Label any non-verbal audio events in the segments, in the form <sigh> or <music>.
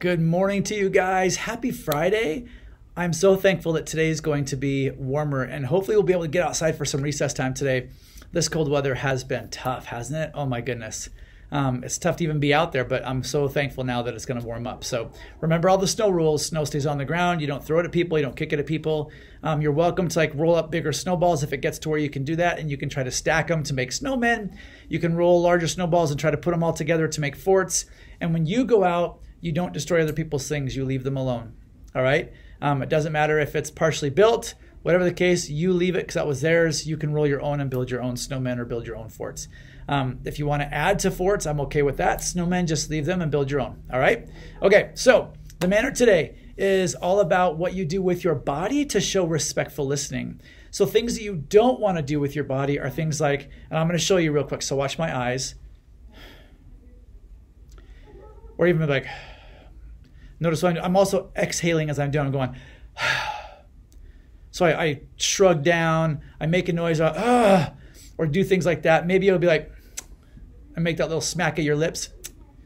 Good morning to you guys. Happy Friday. I'm so thankful that today is going to be warmer and hopefully we'll be able to get outside for some recess time today. This cold weather has been tough, hasn't it? Oh my goodness. Um, it's tough to even be out there, but I'm so thankful now that it's going to warm up. So remember all the snow rules. Snow stays on the ground. You don't throw it at people. You don't kick it at people. Um, you're welcome to like roll up bigger snowballs if it gets to where you can do that, and you can try to stack them to make snowmen. You can roll larger snowballs and try to put them all together to make forts. And when you go out, you don't destroy other people's things. You leave them alone. All right. Um, it doesn't matter if it's partially built whatever the case, you leave it because that was theirs. You can roll your own and build your own snowmen or build your own forts. Um, if you want to add to forts, I'm okay with that. Snowmen, just leave them and build your own. All right? Okay, so the manner today is all about what you do with your body to show respectful listening. So things that you don't want to do with your body are things like, and I'm going to show you real quick. So watch my eyes. Or even like, notice I'm, I'm also exhaling as I'm doing. I'm going, <sighs> so I, I shrug down, I make a noise, uh, <sighs> or do things like that. Maybe it'll be like, <tsk> I make that little smack of your lips,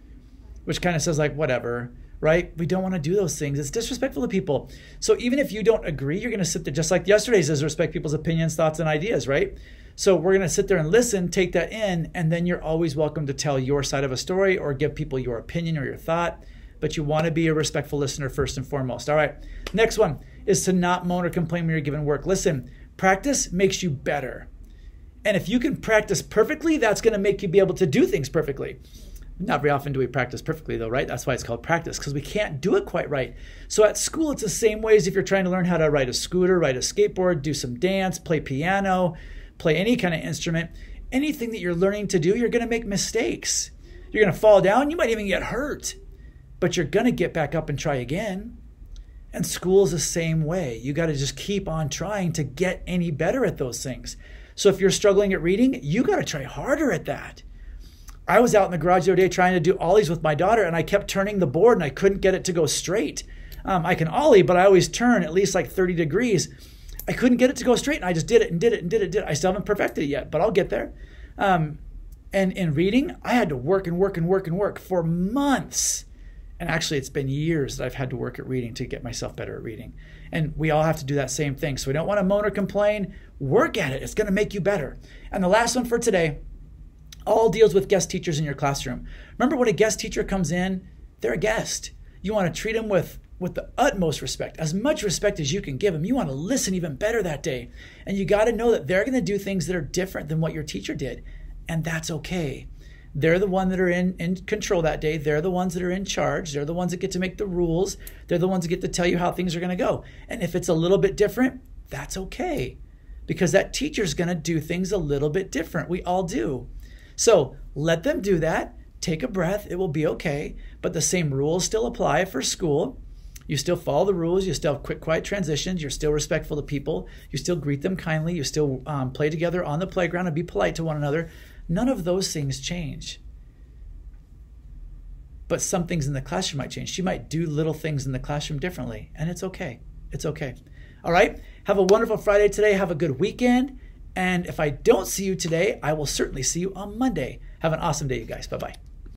<tsk> which kind of says like whatever, right? We don't want to do those things. It's disrespectful to people. So even if you don't agree, you're going to sit there just like yesterday's is respect people's opinions, thoughts, and ideas, right? So we're going to sit there and listen, take that in, and then you're always welcome to tell your side of a story or give people your opinion or your thought. But you want to be a respectful listener first and foremost. All right. Next one is to not moan or complain when you're given work. Listen, practice makes you better. And if you can practice perfectly, that's going to make you be able to do things perfectly. Not very often do we practice perfectly, though, right? That's why it's called practice, because we can't do it quite right. So at school, it's the same way as if you're trying to learn how to ride a scooter, ride a skateboard, do some dance, play piano, play any kind of instrument. Anything that you're learning to do, you're going to make mistakes. You're going to fall down, you might even get hurt, but you're going to get back up and try again. And school is the same way. You got to just keep on trying to get any better at those things. So if you're struggling at reading, you got to try harder at that. I was out in the garage the other day trying to do ollies with my daughter, and I kept turning the board and I couldn't get it to go straight. Um, I can ollie, but I always turn at least like 30 degrees. I couldn't get it to go straight, and I just did it and did it and did it. And did it. I still haven't perfected it yet, but I'll get there. Um, and in reading, I had to work and work and work and work for months. And actually, it's been years that I've had to work at reading to get myself better at reading. And we all have to do that same thing. So we don't want to moan or complain. Work at it. It's going to make you better. And the last one for today all deals with guest teachers in your classroom. Remember, when a guest teacher comes in, they're a guest. You want to treat them with with the utmost respect, as much respect as you can give them. You want to listen even better that day. And you got to know that they're going to do things that are different than what your teacher did. And that's okay. They're the one that are in, in control that day. They're the ones that are in charge. They're the ones that get to make the rules. They're the ones that get to tell you how things are going to go. And if it's a little bit different, that's okay because that teacher's going to do things a little bit different. We all do. So let them do that. Take a breath. It will be okay. But the same rules still apply for school. You still follow the rules. You still have quick, quiet transitions. You're still respectful to people. You still greet them kindly. You still um, play together on the playground and be polite to one another. None of those things change. But some things in the classroom might change. She might do little things in the classroom differently, and it's okay. It's okay. All right. Have a wonderful Friday today. Have a good weekend. And if I don't see you today, I will certainly see you on Monday. Have an awesome day, you guys. Bye bye.